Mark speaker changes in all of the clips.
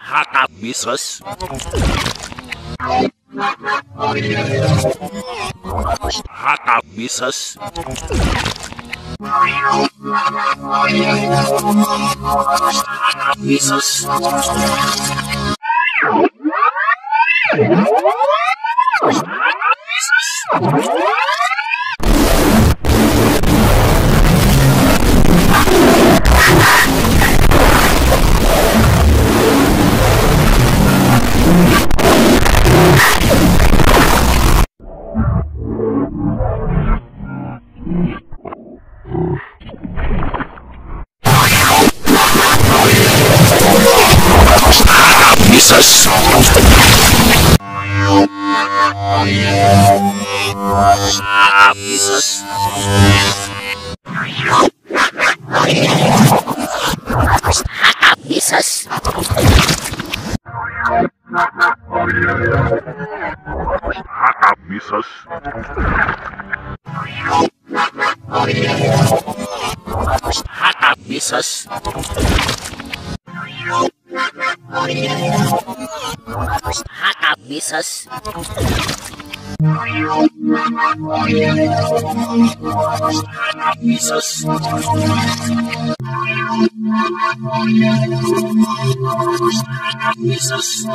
Speaker 1: Hata Biswas. Hata Biswas. Hata Biswas. Jesus. Haka Visas. Haka Visas.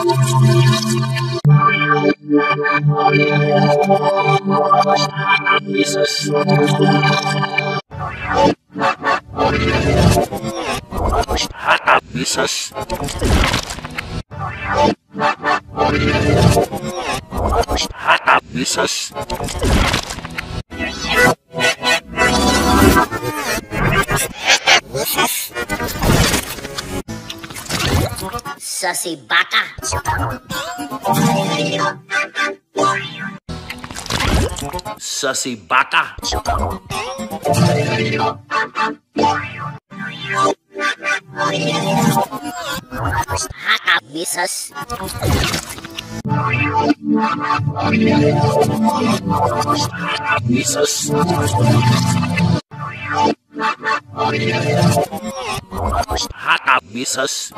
Speaker 1: Haka Jesus. Misas. Sasi baka. Sussy Baka. cabeças. Cabeças. Cabeças.